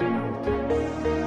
です。